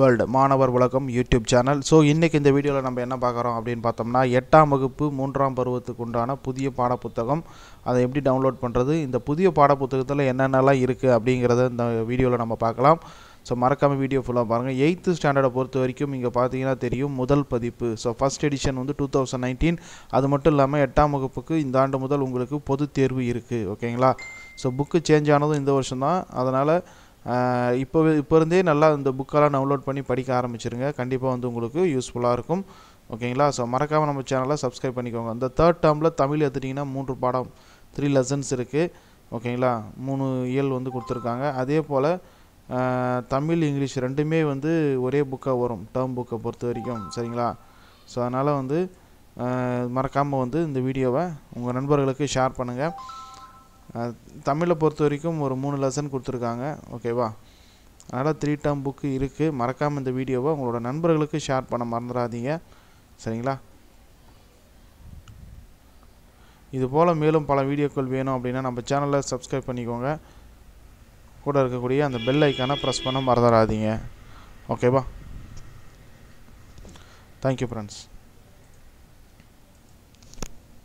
World மாணவர் உலகம் YouTube channel. So இன்றைக்கி இந்த வீடியோவில் நம்ம என்ன பார்க்குறோம் அப்படின்னு பார்த்தோம்னா எட்டாம் வகுப்பு மூன்றாம் பருவத்துக்கு உண்டான புதிய பாடப்புத்தகம். அதை எப்படி டவுன்லோட் பண்ணுறது இந்த புதிய பாடப்புத்தகத்தில் என்னென்னலாம் இருக்குது அப்படிங்கிறத இந்த வீடியோவில் நம்ம பார்க்கலாம். ஸோ மறக்காமல் வீடியோ ஃபுல்லாக பாருங்கள் எயித்து ஸ்டாண்டர்டை பொறுத்த வரைக்கும் இங்கே பார்த்தீங்கன்னா தெரியும் முதல் பதிப்பு. ஸோ ஃபஸ்ட் எடிஷன் வந்து டூ தௌசண்ட் நைன்டீன் அது மட்டும் இல்லாமல் எட்டாம் வகுப்புக்கு இந்த ஆண்டு முதல் உங்களுக்கு பொது தேர்வு இருக்குது ஓகேங்களா ஸோ புக்கு சேஞ்ச் ஆனதும் இந்த வருஷம் தான் அதனால் இப்போ இப்போ இருந்தே நல்லா இந்த புக்கெல்லாம் டவுன்லோட் பண்ணி படிக்க ஆரம்பிச்சிருங்க. கண்டிப்பாக வந்து உங்களுக்கு யூஸ்ஃபுல்லாக இருக்கும். ஓகேங்களா? ஸோ மறக்காமல் நம்ம சேனலை சப்ஸ்கிரைப் பண்ணிக்கோங்க. இந்த தேர்ட் டேர்மில் தமிழ் எடுத்துட்டிங்கன்னா மூன்று பாடம் த்ரீ லெசன்ஸ் இருக்குது ஓகேங்களா? மூணு இயல் வந்து கொடுத்துருக்காங்க. அதே போல் தமிழ் இங்கிலீஷ் ரெண்டுமே வந்து ஒரே புக்காக வரும். டேர்ம் புக்கை பொறுத்த வரைக்கும். சரிங்களா? ஸோ அதனால் வந்து மறக்காமல் வந்து இந்த வீடியோவை உங்கள் நண்பர்களுக்கு ஷேர் பண்ணுங்கள் தமிழை பொறுத்த வரைக்கும் ஒரு மூணு லெசன் கொடுத்துருக்காங்க. ஓகேவா அதனால் த்ரீ டேர்ம் புக்கு இருக்குது மறக்காமல் இந்த வீடியோவை உங்களோட நண்பர்களுக்கு ஷேர் பண்ண மறந்துடாதீங்க. சரிங்களா? இது போல் மேலும் பல வீடியோக்கள் வேணும் அப்படின்னா நம்ம சேனலை சப்ஸ்கிரைப் பண்ணிக்கோங்க. கூட இருக்கக்கூடிய அந்த பெல் ஐக்கானை ப்ரெஸ் பண்ண மறந்துடாதீங்க. ஓகேவா தேங்க்யூ ஃப்ரெண்ட்ஸ்